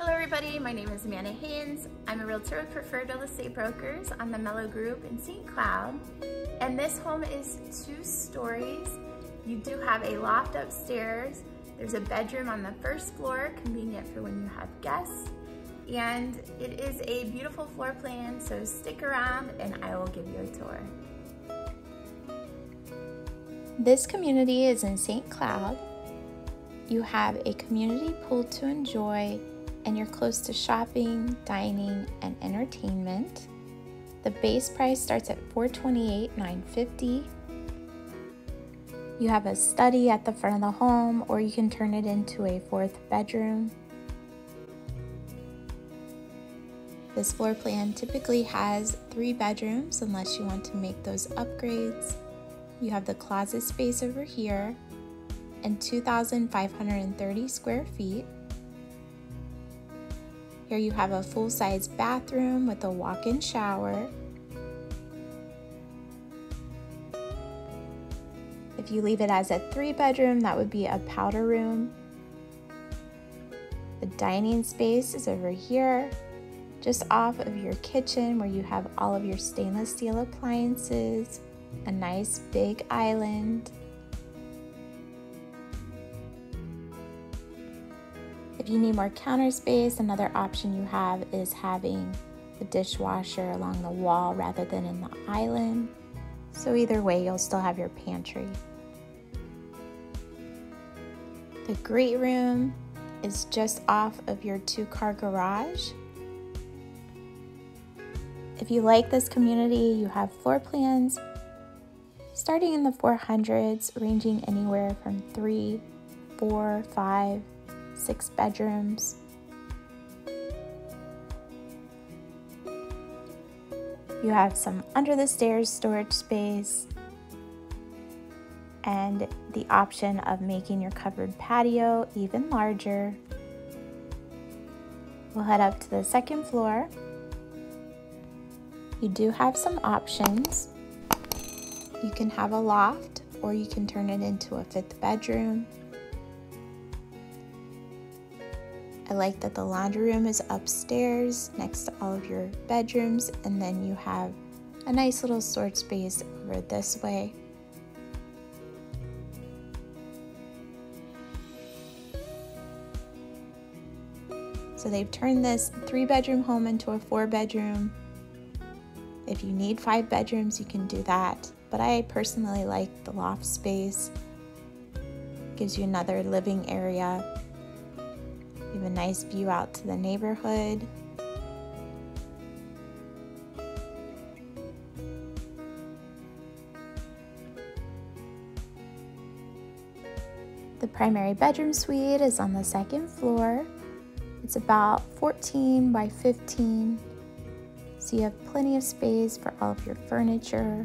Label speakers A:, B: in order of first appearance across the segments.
A: Hello everybody, my name is Amanda Haines. I'm a realtor with Preferred Real Estate Brokers on the Mello Group in St. Cloud. And this home is two stories. You do have a loft upstairs. There's a bedroom on the first floor, convenient for when you have guests. And it is a beautiful floor plan, so stick around and I will give you a tour. This community is in St. Cloud. You have a community pool to enjoy and you're close to shopping, dining, and entertainment. The base price starts at $428,950. You have a study at the front of the home or you can turn it into a fourth bedroom. This floor plan typically has three bedrooms unless you want to make those upgrades. You have the closet space over here and 2,530 square feet. Here you have a full-size bathroom with a walk-in shower. If you leave it as a three bedroom, that would be a powder room. The dining space is over here, just off of your kitchen where you have all of your stainless steel appliances, a nice big island. If you need more counter space, another option you have is having the dishwasher along the wall rather than in the island. So either way, you'll still have your pantry. The great room is just off of your two car garage. If you like this community, you have floor plans starting in the 400s, ranging anywhere from three, four, five, six bedrooms. You have some under the stairs storage space and the option of making your covered patio even larger. We'll head up to the second floor. You do have some options. You can have a loft or you can turn it into a fifth bedroom. I like that the laundry room is upstairs next to all of your bedrooms and then you have a nice little storage space over this way. So they've turned this three bedroom home into a four bedroom. If you need five bedrooms, you can do that but I personally like the loft space. Gives you another living area. You have a nice view out to the neighborhood. The primary bedroom suite is on the second floor. It's about 14 by 15, so you have plenty of space for all of your furniture,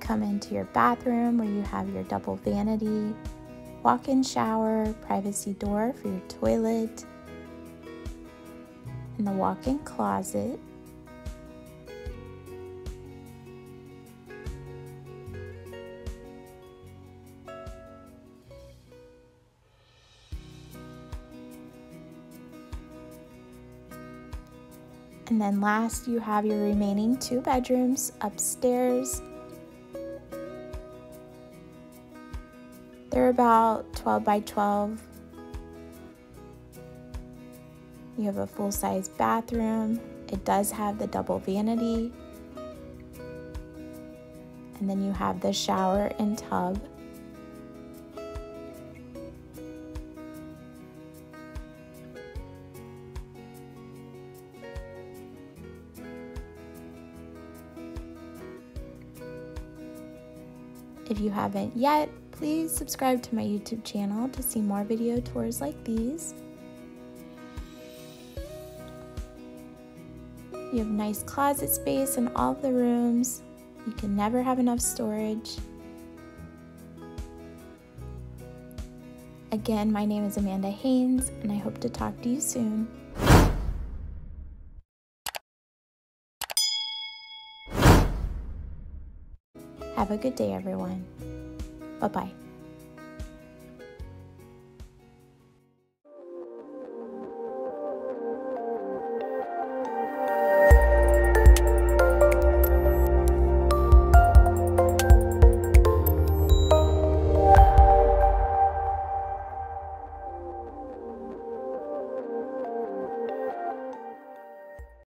A: come into your bathroom where you have your double vanity, walk in shower, privacy door for your toilet, and the walk in closet. And then last, you have your remaining two bedrooms upstairs They're about 12 by 12. You have a full size bathroom. It does have the double vanity. And then you have the shower and tub. If you haven't yet, Please subscribe to my YouTube channel to see more video tours like these. You have nice closet space in all the rooms. You can never have enough storage. Again, my name is Amanda Haines, and I hope to talk to you soon. Have a good day, everyone. Bye bye.